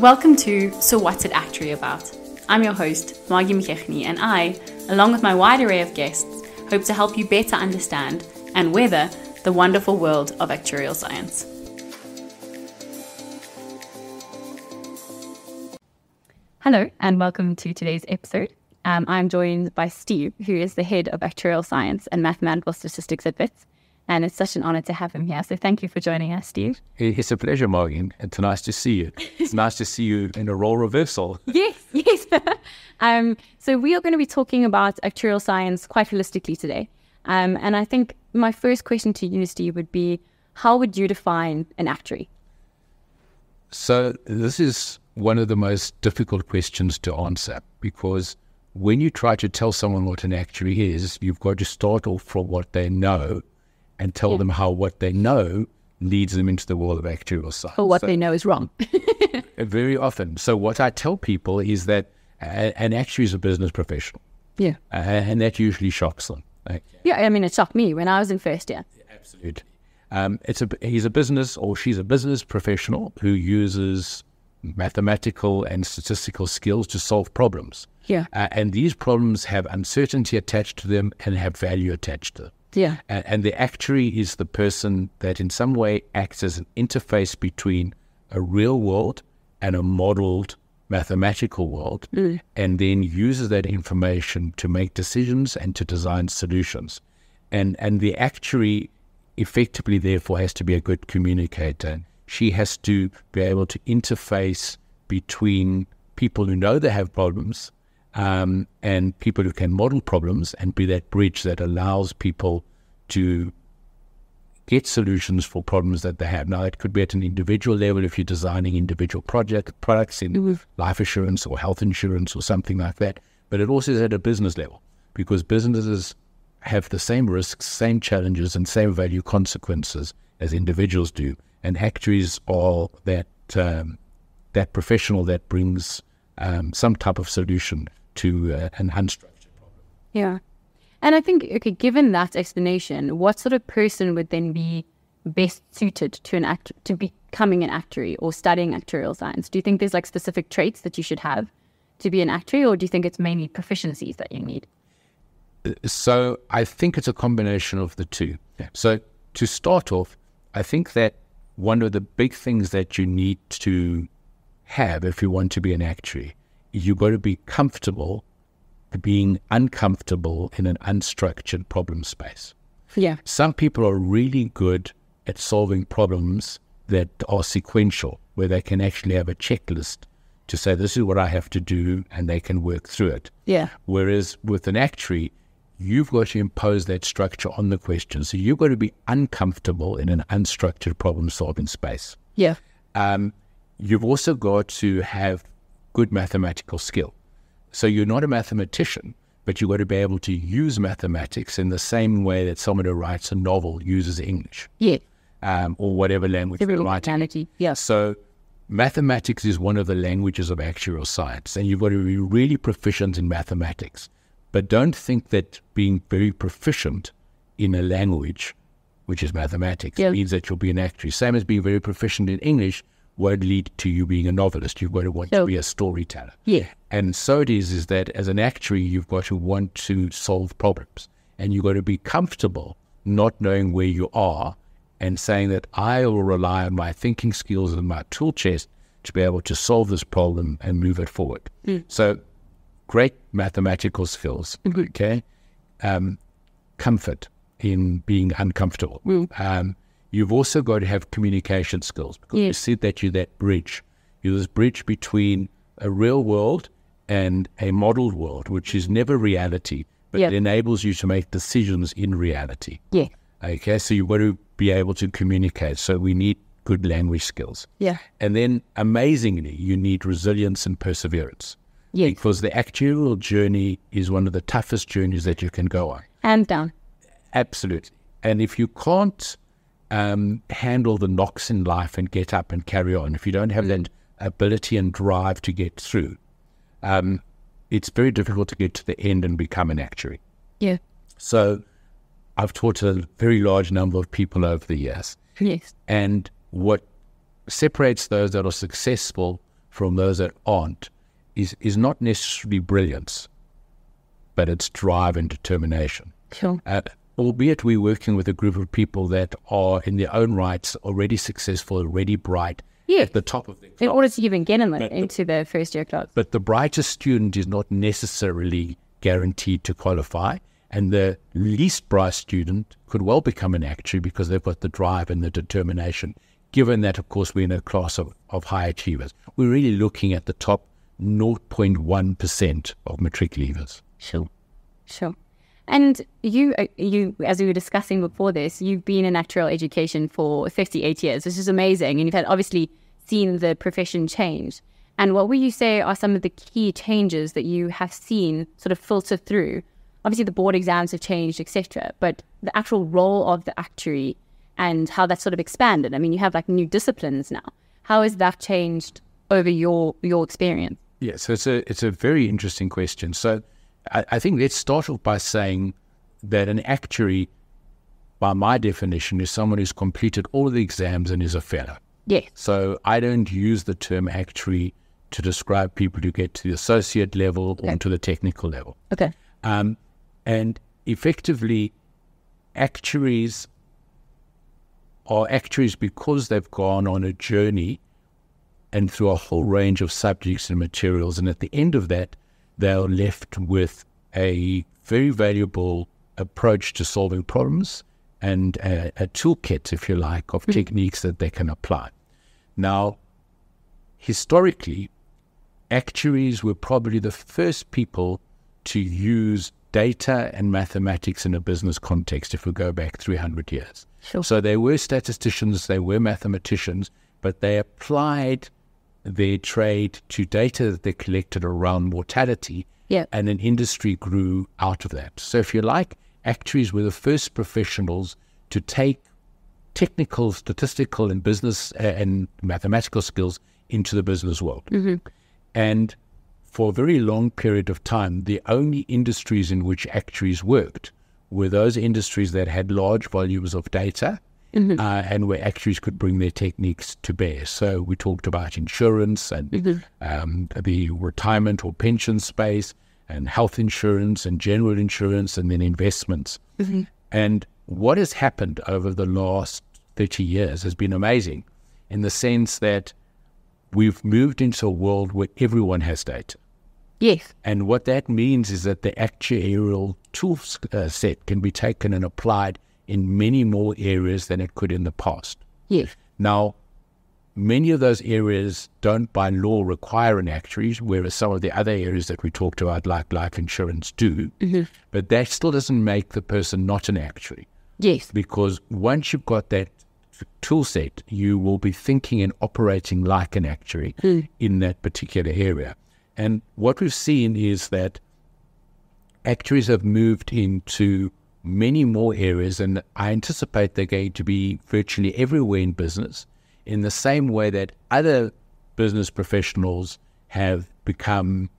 Welcome to So What's It Actuary About? I'm your host, Margie McKechnie, and I, along with my wide array of guests, hope to help you better understand and weather the wonderful world of actuarial science. Hello, and welcome to today's episode. Um, I'm joined by Steve, who is the head of actuarial science and mathematical statistics at WITS. And it's such an honor to have him here. So thank you for joining us, Steve. It's a pleasure, Morgan. It's nice to see you. It's nice to see you in a role reversal. yes, yes. um, so we are going to be talking about actuarial science quite holistically today. Um, and I think my first question to you, Steve, would be how would you define an actuary? So this is one of the most difficult questions to answer because when you try to tell someone what an actuary is, you've got to start off from what they know and tell yeah. them how what they know leads them into the world of actuarial science. Or what so, they know is wrong. very often. So what I tell people is that uh, an actuary is a business professional. Yeah. Uh, and that usually shocks them. Okay. Yeah, I mean, it shocked me when I was in first year. Absolutely. Um, it's a he's a business or she's a business professional who uses mathematical and statistical skills to solve problems. Yeah. Uh, and these problems have uncertainty attached to them and have value attached to them. Yeah. And, and the actuary is the person that in some way acts as an interface between a real world and a modeled mathematical world, mm. and then uses that information to make decisions and to design solutions. And and the actuary effectively therefore has to be a good communicator. She has to be able to interface between people who know they have problems um, and people who can model problems and be that bridge that allows people to get solutions for problems that they have. Now, it could be at an individual level if you're designing individual project products in mm-hmm. life assurance or health insurance or something like that. But it also is at a business level because businesses have the same risks, same challenges, and same value consequences as individuals do. And actuaries are that um, that professional that brings um, some type of solution to uh, an unstructured problem. Yeah. And I think, okay, given that explanation, what sort of person would then be best suited to an act to becoming an actuary or studying actuarial science? Do you think there's like specific traits that you should have to be an actuary, or do you think it's mainly proficiencies that you need? Uh, so I think it's a combination of the two. Yeah. So to start off, I think that one of the big things that you need to have if you want to be an actuary you've got to be comfortable being uncomfortable in an unstructured problem space. Yeah. Some people are really good at solving problems that are sequential, where they can actually have a checklist to say, this is what I have to do, and they can work through it. Yeah. Whereas with an actuary, you've got to impose that structure on the question. So you've got to be uncomfortable in an unstructured problem solving space. Yeah. Um, you've also got to have good mathematical skill. So you're not a mathematician, but you've got to be able to use mathematics in the same way that someone who writes a novel uses English. Yeah. Um, or whatever language they're writing. Yeah. So mathematics is one of the languages of actuarial science, and you've got to be really proficient in mathematics. But don't think that being very proficient in a language, which is mathematics, yeah. means that you'll be an actuary. Same as being very proficient in English won't lead to you being a novelist. You've got to want so, to be a storyteller. Yeah. And so it is, is that as an actuary, you've got to want to solve problems. And you've got to be comfortable not knowing where you are and saying that I will rely on my thinking skills and my tool chest to be able to solve this problem and move it forward. Mm. So great mathematical skills, mm-hmm. okay? Um, comfort in being uncomfortable. Mm. Um, You've also got to have communication skills because yes. you said that you're that bridge. You're this bridge between a real world and a modeled world, which is never reality, but yep. it enables you to make decisions in reality. Yeah. Okay, so you've got to be able to communicate. So we need good language skills. Yeah. And then amazingly, you need resilience and perseverance. Yes. Because the actual journey is one of the toughest journeys that you can go on. Hands down. Absolutely. And if you can't um, handle the knocks in life and get up and carry on, if you don't have that ability and drive to get through, um, it's very difficult to get to the end and become an actuary. Yeah. So I've taught a very large number of people over the years. Yes. And what separates those that are successful from those that aren't is, is not necessarily brilliance, but it's drive and determination. Sure. Uh, albeit we're working with a group of people that are in their own rights already successful, already bright, Yeah. at the top of their In order to even get in the- into the first year class. But the brightest student is not necessarily guaranteed to qualify. And the least bright student could well become an actuary because they've got the drive and the determination, given that, of course, we're in a class of, of high achievers. We're really looking at the top 0.1% of matric leavers. Sure. Sure. And you, uh, you, as we were discussing before this, you've been in actuarial education for 58 years, which is amazing. And you've had obviously seen the profession change. And what would you say are some of the key changes that you have seen sort of filter through? Obviously, the board exams have changed, etc. But the actual role of the actuary and how that's sort of expanded. I mean, you have like new disciplines now. How has that changed over your your experience? Yeah, so it's a it's a very interesting question. So I, I think let's start off by saying that an actuary, by my definition, is someone who's completed all of the exams and is a fellow. Yes. So I don't use the term actuary to describe people who get to the associate level or to the technical level. Okay. Um, and effectively, actuaries are actuaries because they've gone on a journey and through a whole range of subjects and materials. And at the end of that, they're left with a very valuable approach to solving problems and a, a toolkit, if you like, of hmm. techniques that they can apply. Now, historically, actuaries were probably the first people to use data and mathematics in a business context if we go back 300 years. Sure. So they were statisticians, they were mathematicians, but they applied their trade to data that they collected around mortality, Yeah. and an industry grew out of that. So, if you like, actuaries were the first professionals to take technical, statistical, and business uh, and mathematical skills into the business world. And for a very long period of time, the only industries in which actuaries worked were those industries that had large volumes of data uh, and where actuaries could bring their techniques to bear. So we talked about insurance and um, the retirement or pension space and health insurance and general insurance and then investments. And what has happened over the last 30 years has been amazing in the sense that we've moved into a world where everyone has data. Yes. And what that means is that the actuarial tool uh, set can be taken and applied in many more areas than it could in the past. Yes. Now, many of those areas don't by law require an actuary, whereas some of the other areas that we talked about, like life insurance, do. Mm-hmm. But that still doesn't make the person not an actuary Yes. because once you've got that tool set, you will be thinking and operating like an actuary hmm. in that particular area. And what we've seen is that actuaries have moved into many more areas, and I anticipate they're going to be virtually everywhere in business in the same way that other business professionals have become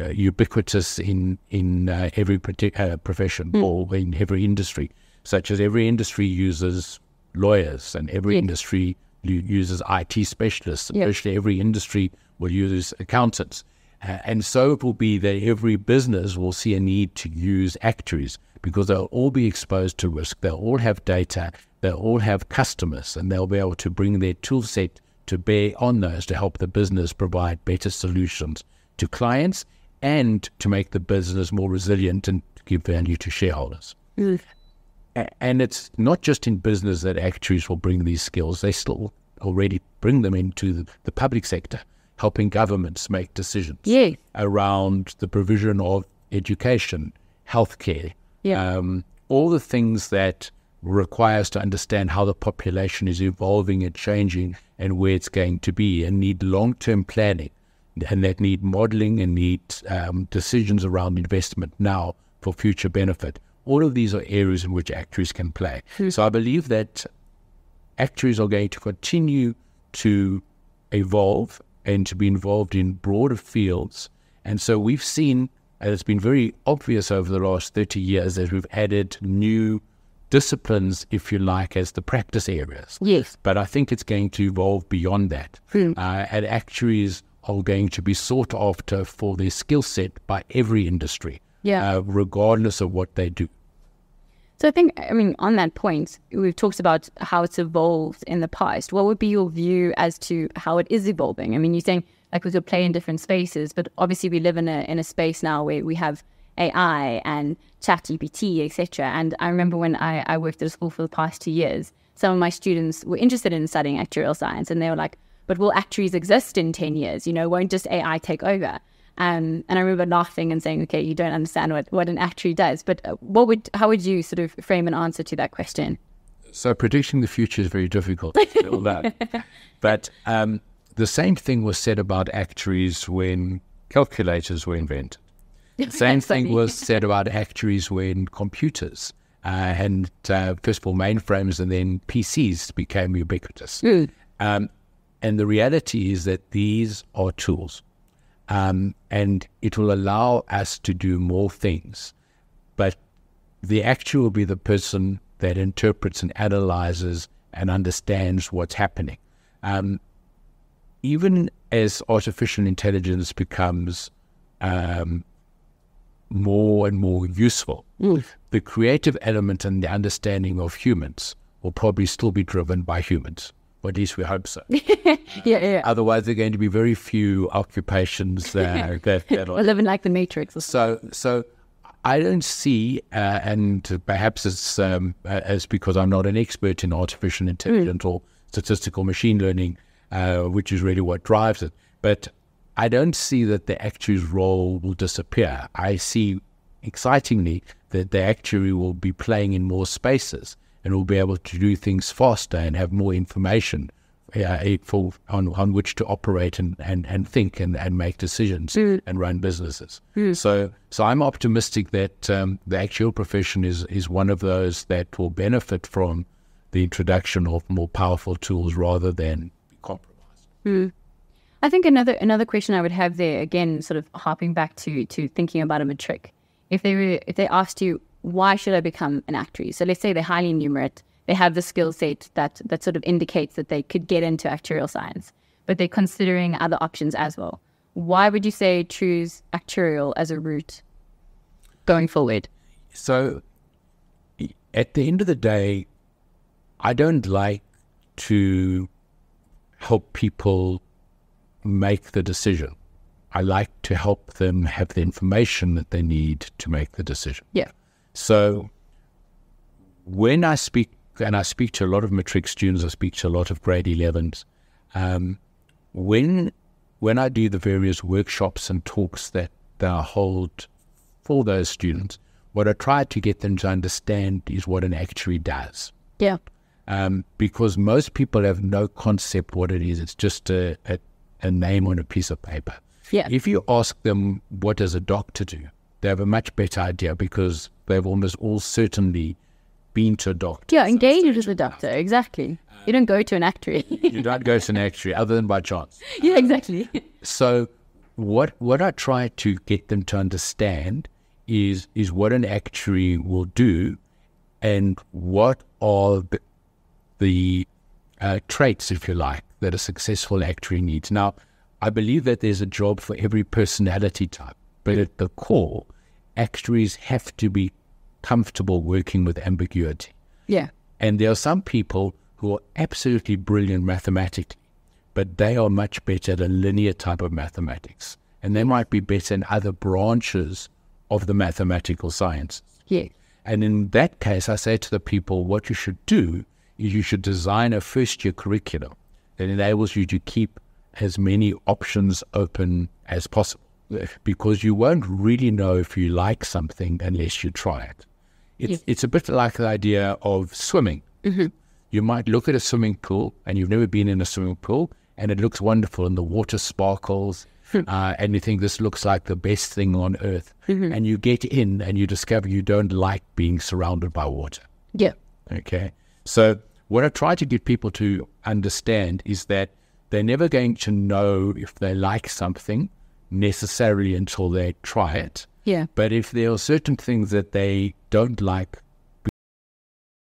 uh, ubiquitous in in uh, every particular profession or in every industry, such as every industry uses lawyers and every Yeah. industry uses IT specialists, Yeah. especially every industry will use accountants. Uh, and so it will be that every business will see a need to use actuaries because they'll all be exposed to risk. They'll all have data. They'll all have customers, and they'll be able to bring their tool set to bear on those to help the business provide better solutions to clients and to make the business more resilient and give value to shareholders. A- And it's not just in business that actuaries will bring these skills. They still already bring them into the, the public sector, helping governments make decisions Yes. around the provision of education, healthcare, Yeah. um, all the things that require us to understand how the population is evolving and changing and where it's going to be and need long-term planning and that need modeling and need um, decisions around investment now for future benefit. All of these are areas in which actuaries can play. So I believe that actuaries are going to continue to evolve and to be involved in broader fields. And so we've seen, and it's been very obvious over the last 30 years, that we've added new disciplines, if you like, as the practice areas. Yes. But I think it's going to evolve beyond that. Hmm. Uh, and actuaries are going to be sought after for their skill set by every industry, Yeah. uh, regardless of what they do. So I think, I mean, on that point, we've talked about how it's evolved in the past. What would be your view as to how it is evolving? I mean, you're saying like we could play in different spaces, but obviously we live in a in a space now where we have AI and ChatGPT, etc. And I remember when I, I worked at a school for the past two years, some of my students were interested in studying actuarial science, and they were like, "But will actuaries exist in ten years? You know, won't just AI take over?" Um, and I remember laughing and saying, "Okay, you don't understand what, what an actuary does." But uh, what would how would you sort of frame an answer to that question? So predicting the future is very difficult. all that. But um, the same thing was said about actuaries when calculators were invented. The same thing was said about actuaries when computers uh, and uh, first of all mainframes and then PCs became ubiquitous. Mm. Um, and the reality is that these are tools, um, and it will allow us to do more things. But the actuary will be the person that interprets and analyzes and understands what's happening. Um, even as artificial intelligence becomes um, more and more useful, the creative element and the understanding of humans will probably still be driven by humans. Or at least we hope so. Yeah, yeah. Otherwise, there are going to be very few occupations uh, that, that are We're living like the Matrix. or so, so I don't see, uh, and perhaps it's um, uh, it's because I'm not an expert in artificial intelligence or statistical machine learning, uh, which is really what drives it. But I don't see that the actuary's role will disappear. I see, excitingly, that the actuary will be playing in more spaces and we'll be able to do things faster and have more information uh, for on, on which to operate and, and, and think and, and make decisions and run businesses. So so I'm optimistic that um, the actual profession is is one of those that will benefit from the introduction of more powerful tools rather than be compromised. I think another another question I would have there again, sort of harping back to to thinking about a matric. If they were if they asked you why should I become an actuary, so let's say they're highly numerate, they have the skill set that that sort of indicates that they could get into actuarial science, but they're considering other options as well. Why would you say choose actuarial as a route going forward? So at the end of the day, I don't like to help people make the decision. I like to help them have the information that they need to make the decision. Yeah. So when I speak, and I speak to a lot of matric students, I speak to a lot of grade 11s, um, when when I do the various workshops and talks that I hold for those students, what I try to get them to understand is what an actuary does. Yeah. Um, because most people have no concept what it is. It's just a, a, a name on a piece of paper. Yeah. If you ask them what does a doctor do, they have a much better idea because they've almost all certainly been to a doctor. Yeah, engaged with a doctor, exactly. You don't go to an actuary. You don't go to an actuary other than by chance. yeah, exactly. So what what I try to get them to understand is is what an actuary will do and what are the, the uh, traits, if you like, that a successful actuary needs. Now, I believe that there's a job for every personality type, but at the core, actuaries have to be comfortable working with ambiguity. Yeah. And there are some people who are absolutely brilliant mathematically, but they are much better at a linear type of mathematics. And they might be better in other branches of the mathematical sciences. Yeah. And in that case, I say to the people, what you should do is you should design a first year curriculum that enables you to keep as many options open as possible. Because you won't really know if you like something unless you try it. It's, Yes. it's a bit like the idea of swimming. Mm-hmm. You might look at a swimming pool and you've never been in a swimming pool and it looks wonderful and the water sparkles hmm. uh, and you think this looks like the best thing on earth. Mm-hmm. And you get in and you discover you don't like being surrounded by water. Yeah. Okay. So, what I try to get people to understand is that they're never going to know if they like something necessarily until they try it. Yeah. But if there are certain things that they don't like